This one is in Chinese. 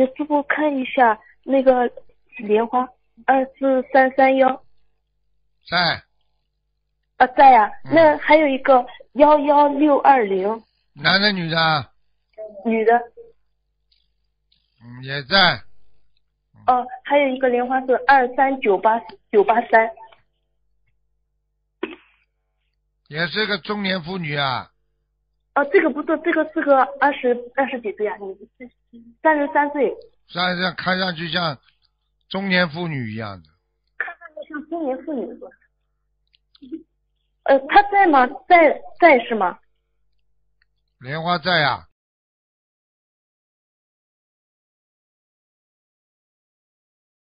请师傅看一下那个莲花二四三三幺在。啊，在呀、嗯。那还有一个幺幺六二零男的女的，女的，嗯，也在，哦、还有一个莲花是二三九八九八三，也是个中年妇女啊，哦，这个不是，这个是个二十二十几岁啊，你三十三岁，看上去像中年妇女一样的，看上去像中年妇女是吧？呃，他在吗？在在是吗？莲花在呀、